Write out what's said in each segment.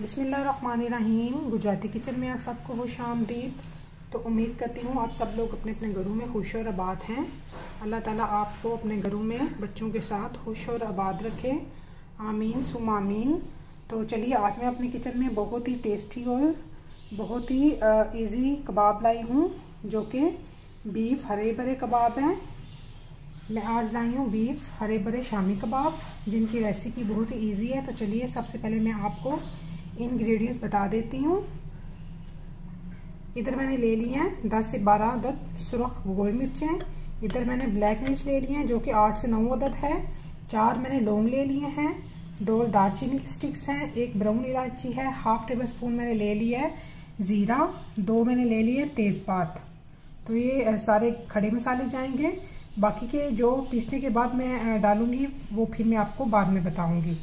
बिसमीम गुजराती किचन में आप सबको खुश आमदीद तो उम्मीद करती हूँ आप सब लोग अपने अपने घरों में खुश और आबाद हैं। अल्लाह ताला आपको अपने घरों में बच्चों के साथ खुश और आबाद रखे। आमीन, सुम आमीन। तो चलिए, आज मैं अपने किचन में बहुत ही टेस्टी और बहुत ही इजी कबाब लाई हूँ, जो कि बीफ हरे भरे कबाब हैं। मैं आज लाई हूँ बीफ हरे भरे शामी कबाब, जिनकी रेसिपी बहुत ही ईजी है। तो चलिए, सबसे पहले मैं आपको इंग्रेडिएंट्स बता देती हूँ। इधर मैंने ले ली हैं 10 से 12 अदद सुरख गोल मिर्चें। इधर मैंने ब्लैक मिर्च ले ली हैं जो कि 8 से 9 अदद है। चार मैंने लौंग ले लिए हैं। दो दालचीनी की स्टिक्स हैं। एक ब्राउन इलायची है। हाफ़ टेबल स्पून मैंने ले लिया है ज़ीरा। दो मैंने ले लिए तेज़पात। तो ये सारे खड़े मसाले जाएँगे। बाकी के जो पीसने के बाद मैं डालूँगी, वो फिर मैं आपको बाद में बताऊँगी।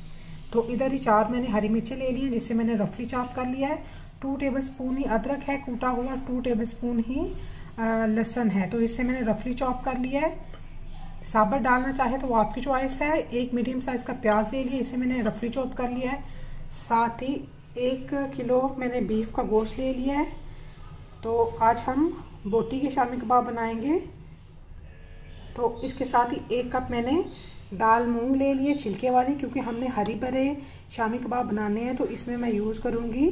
तो इधर ही चार मैंने हरी मिर्चें ले ली हैं, जिसे मैंने रफली चॉप कर लिया है। टू टेबल स्पून ही अदरक है, कूटा हुआ टू टेबल स्पून ही लहसन है। तो इससे मैंने रफली चॉप कर लिया है। साबर डालना चाहे तो वो आपकी चॉइस है। एक मीडियम साइज़ का प्याज ले लिया इसे मैंने रफली चॉप कर लिया है। साथ ही एक किलो मैंने बीफ का गोश्त ले लिया है। तो आज हम बोटी के शामी कबाब बनाएँगे। तो इसके साथ ही एक कप मैंने दाल मूंग ले लिए छिलके वाली, क्योंकि हमने हरी भरे शामी कबाब बनाने हैं तो इसमें मैं यूज़ करूँगी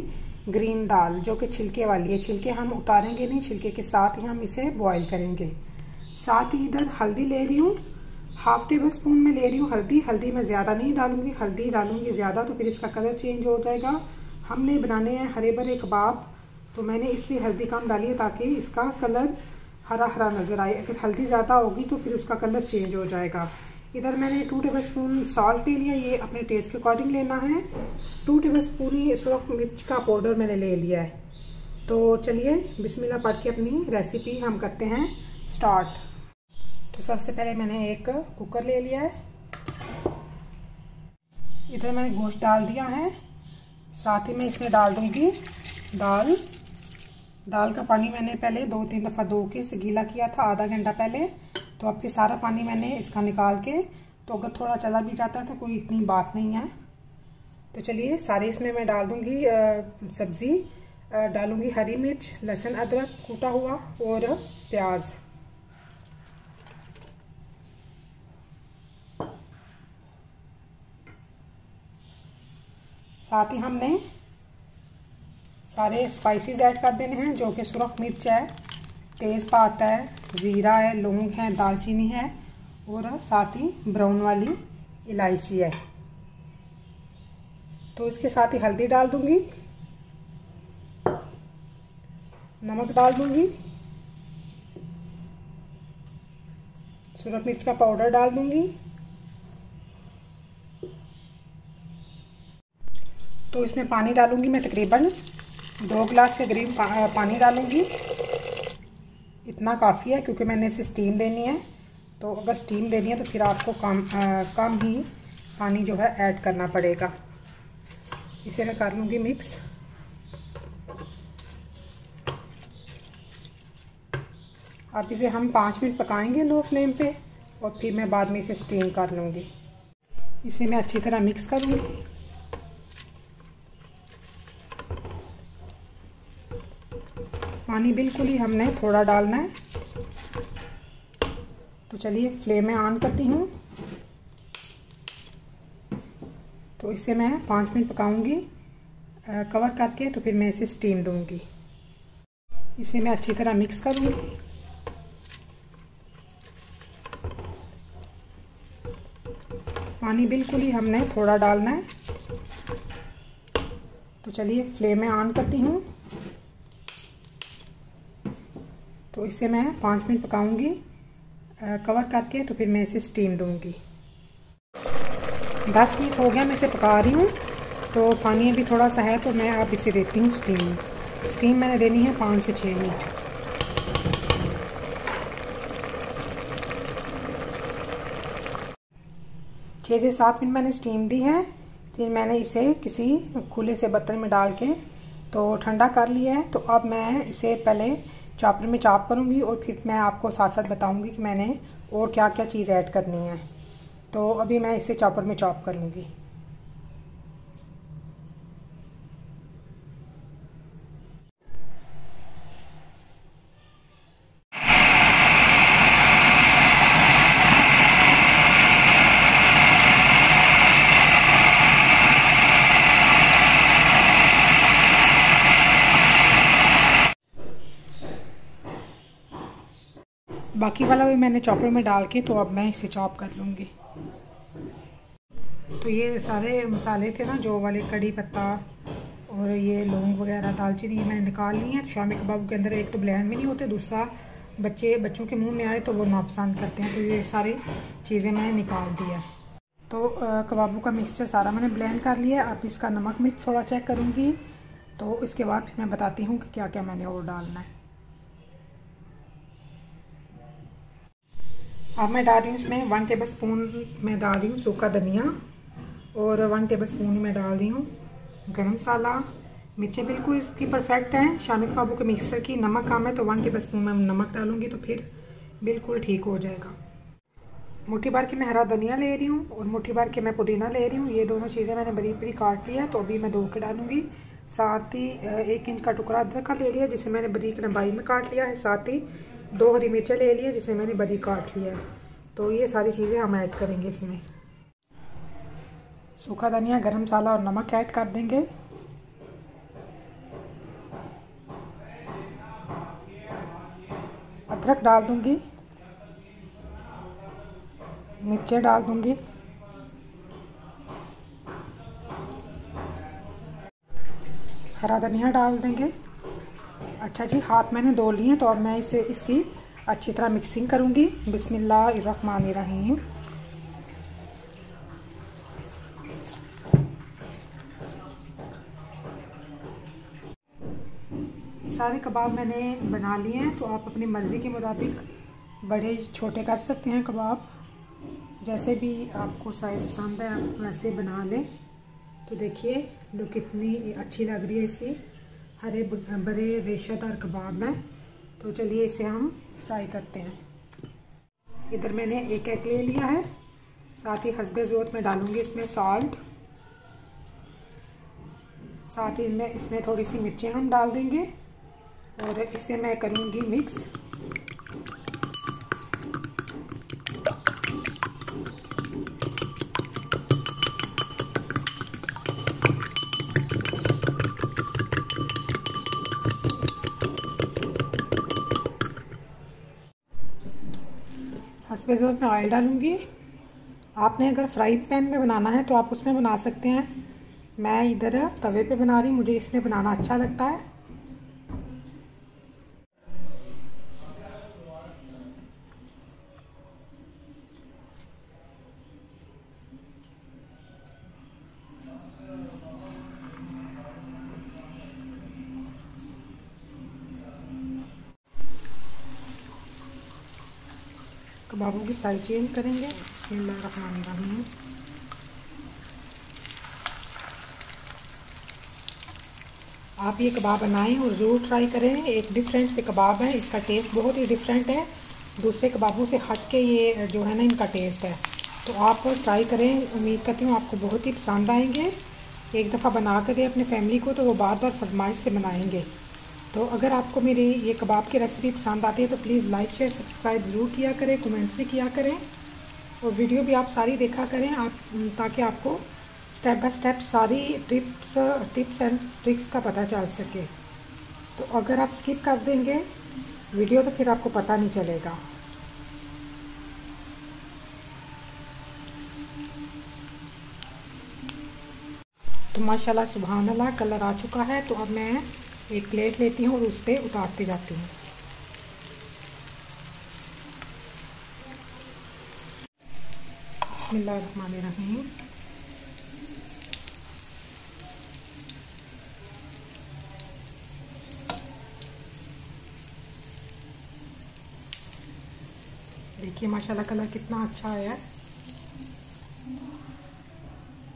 ग्रीन दाल, जो कि छिलके वाली है। छिलके हम उतारेंगे नहीं, छिलके के साथ ही हम इसे बॉईल करेंगे। साथ ही इधर हल्दी ले रही हूँ। हाफ़ टेबल स्पून में ले रही हूँ हल्दी। हल्दी मैं ज़्यादा नहीं डालूँगी। हल्दी डालूँगी ज़्यादा तो फिर इसका कलर चेंज हो जाएगा। हमने बनाने हैं हरे भरे कबाब तो मैंने इसलिए हल्दी कम डाली है ताकि इसका कलर हरा हरा नज़र आए। अगर हल्दी ज़्यादा होगी तो फिर उसका कलर चेंज हो जाएगा। इधर मैंने टू टेबल स्पून सॉल्ट ले लिया, ये अपने टेस्ट के अकॉर्डिंग लेना है। टू टेबल स्पून ही सुरख मिर्च का पाउडर मैंने ले लिया है। तो चलिए, बिस्मिल्लाह पढ़ के अपनी रेसिपी हम करते हैं स्टार्ट तो सबसे पहले मैंने एक कुकर ले लिया है। इधर मैंने गोश्त डाल दिया है। साथ ही मैं इसमें डाल दूँगी दाल। दाल का पानी मैंने पहले दो तीन दफ़ा धो के इसे गीला किया था, आधा घंटा पहले। तो अब फिर सारा पानी मैंने इसका निकाल के तो अगर थोड़ा चला भी जाता है तो कोई इतनी बात नहीं है। तो चलिए, सारे इसमें मैं डाल दूँगी सब्ज़ी डालूँगी हरी मिर्च, लहसुन अदरक, कूटा हुआ और प्याज। साथ ही हमने सारे स्पाइसेस ऐड कर देने हैं, जो कि सुरख मिर्च है। तेज़पात है ज़ीरा है लौंग है दालचीनी है और साथ ही ब्राउन वाली इलायची है। तो इसके साथ ही हल्दी डाल दूँगी नमक डाल दूँगी सुरख मिर्च का पाउडर डाल दूँगी। तो इसमें पानी डालूँगी मैं तकरीबन दो गिलास के करीब पा, पानी डालूँगी। इतना काफ़ी है क्योंकि मैंने इसे स्टीम देनी है। तो अगर स्टीम देनी है तो फिर आपको कम आ, कम ही पानी जो है ऐड करना पड़ेगा। इसे मैं कर लूँगी मिक्स अब इसे हम पाँच मिनट पकाएँगे लो फ्लेम पे और फिर मैं बाद में इसे स्टीम कर लूँगी। इसे मैं अच्छी तरह मिक्स करूँगी। पानी बिल्कुल ही हमने थोड़ा डालना है। तो चलिए फ्लेम में ऑन करती हूँ। तो इसे मैं पाँच मिनट पकाऊँगी कवर करके तो फिर मैं इसे स्टीम दूँगी। इसे मैं अच्छी तरह मिक्स करूँगी। पानी बिल्कुल ही हमने थोड़ा डालना है। तो चलिए फ्लेम में ऑन करती हूँ। तो इसे मैं पाँच मिनट पकाऊँगी। कवर करके तो फिर मैं इसे स्टीम दूँगी। दस मिनट हो गया, मैं इसे पका रही हूँ। तो पानी अभी थोड़ा सा है तो मैं अब इसे देती हूँ स्टीम स्टीम मैंने देनी है पाँच से छः मिनट। छः से सात मिनट मैंने स्टीम दी है। फिर मैंने इसे किसी खुले से बर्तन में डाल के तो ठंडा कर लिया है। तो अब मैं इसे पहले चॉपर में चाप करूँगी और फिर मैं आपको साथ साथ बताऊँगी कि मैंने और क्या क्या चीज़ ऐड करनी है। तो अभी मैं इसे चॉपर में चॉप कर लूँगी। बाकी वाला भी मैंने चॉपर में डाल के तो अब मैं इसे चॉप कर लूँगी। तो ये सारे मसाले थे ना, जो वाले कड़ी पत्ता और ये लौंग वगैरह, दालचीनी मैंने निकाल ली है। तो शामी कबाब के अंदर एक तो ब्लैंड भी नहीं होते, दूसरा बच्चे, बच्चों के मुँह में आए तो वो नापसंद करते हैं। तो ये सारी चीज़ें मैंने निकाल दिया तो कबाबों का मिक्सचर सारा मैंने ब्लेंड कर लिया अब इसका नमक मिर्च थोड़ा चेक करूँगी। तो इसके बाद फिर मैं बताती हूँ कि क्या क्या मैंने और डालना है। अब मैं डाल रही हूँ इसमें वन टेबल स्पून मैं डाल रही हूँ सूखा धनिया और वन टेबल स्पून मैं डाल रही हूँ गरम मसाला। मिर्चें बिल्कुल इसकी परफेक्ट हैं। शामी कबाबों के मिक्सर की नमक कम है तो वन टेबल स्पून में नमक डालूँगी तो फिर बिल्कुल ठीक हो जाएगा। मुट्ठी बार के मैं हरा धनिया ले रही हूँ और मुट्ठी बार के मैं पुदीना ले रही हूँ। ये दोनों चीज़ें मैंने बड़ी बड़ी काट लिया तो अभी मैं धो के डालूँगी। साथ ही एक इंच का टुकड़ा अदरक का ले लिया, जिसे मैंने बरीक लंबाई में काट लिया है। साथ ही दो हरी मिर्चें ले लिया जिसे मैंने बरीक काट लिया है। तो ये सारी चीज़ें हम ऐड करेंगे इसमें। सूखा धनिया, गरम मसाला और नमक ऐड कर देंगे। अदरक डाल दूँगी। मिर्चें डाल दूँगी। हरा धनिया डाल देंगे। अच्छा जी, हाथ मैंने धो लिए हैं तो अब मैं इसे, इसकी अच्छी तरह मिक्सिंग करूँगी। बिस्मिल्लाहिर्रहमानिर्रहीम। सारे कबाब मैंने बना लिए हैं तो आप अपनी मर्ज़ी के मुताबिक बड़े, छोटे कर सकते हैं कबाब। जैसे भी आपको साइज़ पसंद है, आप वैसे बना लें। तो देखिए लुक इतनी अच्छी लग रही है इसकी। हरे बड़े रेशेदार कबाब हैं। तो चलिए इसे हम फ्राई करते हैं। इधर मैंने एक एग ले लिया है। साथ ही हसबे ज़रूरत में डालूँगी इसमें सॉल्ट साथ ही इनमें, इसमें थोड़ी सी मिर्ची हम डाल देंगे। और इसे मैं करूँगी मिक्स हंसपे जो मैं ऑयल डालूँगी। आपने अगर फ्राई पैन में बनाना है तो आप उसमें बना सकते हैं। मैं इधर तवे पे बना रही मुझे इसमें बनाना अच्छा लगता है। कबाबों की साइज़ चेंज करेंगे। आप ये कबाब बनाएँ और ज़रूर ट्राई करें। एक डिफरेंट से कबाब है। इसका टेस्ट बहुत ही डिफरेंट है। दूसरे कबाबों से हट के ये जो है ना, इनका टेस्ट है। तो आप ट्राई करें। उम्मीद करती हूँ आपको बहुत ही पसंद आएँगे। एक दफ़ा बना कर अपने फैमिली को तो वो बार बार फरमाइश से बनाएँगे। तो अगर आपको मेरी ये कबाब की रेसिपी पसंद आती है तो प्लीज़ लाइक शेयर सब्सक्राइब ज़रूर किया करें कमेंट्स भी किया करें। और वीडियो भी आप सारी देखा करें, आप, ताकि आपको स्टेप बाय स्टेप सारी टिप्स टिप्स एंड ट्रिक्स का पता चल सके। तो अगर आप स्किप कर देंगे वीडियो तो फिर आपको पता नहीं चलेगा। तो माशाल्लाह सुबहान अल्लाह, कलर आ चुका है तो अब मैं एक प्लेट लेती हूँ और उस पर उतारती जाती हूँ। देखिए, माशाल्लाह कलर कितना अच्छा आया। है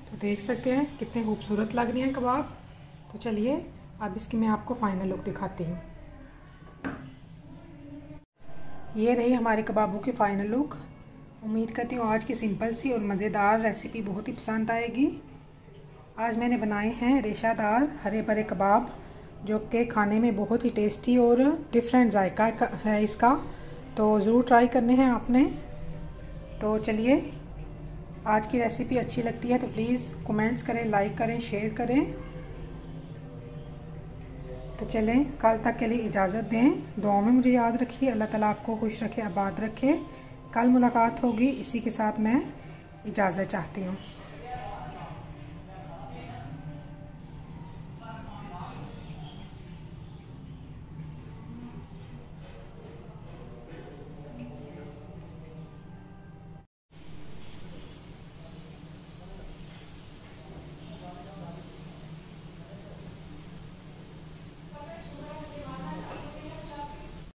तो देख सकते हैं, कितने खूबसूरत लग रही हैं कबाब। तो चलिए अब इसकी मैं आपको फाइनल लुक दिखाती हूँ। ये रही हमारे कबाबों की फ़ाइनल लुक उम्मीद करती हूँ आज की सिंपल सी और मज़ेदार रेसिपी बहुत ही पसंद आएगी। आज मैंने बनाए हैं रेशादार हरे भरे कबाब, जो कि खाने में बहुत ही टेस्टी और डिफरेंट जायका है इसका। तो ज़रूर ट्राई करने हैं आपने। तो चलिए, आज की रेसिपी अच्छी लगती है तो प्लीज़ कमेंट्स करें लाइक करें शेयर करें। तो चलें, कल तक के लिए इजाज़त दें। दुआ में मुझे याद रखिए, अल्लाह ताला आपको खुश रखे, आबाद रखे। कल मुलाकात होगी, इसी के साथ मैं इजाज़त चाहती हूँ।